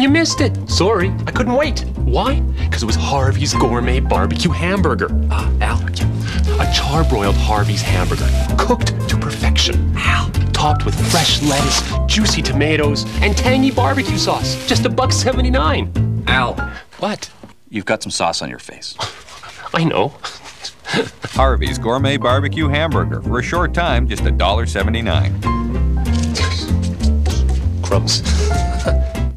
You missed it. Sorry, I couldn't wait. Why? Because it was Harvey's Gourmet Barbecue Hamburger. Uh, Al? A charbroiled Harvey's hamburger, cooked to perfection. Al? Topped with fresh lettuce, juicy tomatoes, and tangy barbecue sauce. Just a buck seventy-nine. Al? What? You've got some sauce on your face. I know. Harvey's Gourmet Barbecue Hamburger. For a short time, just a dollar seventy-nine. Crumbs.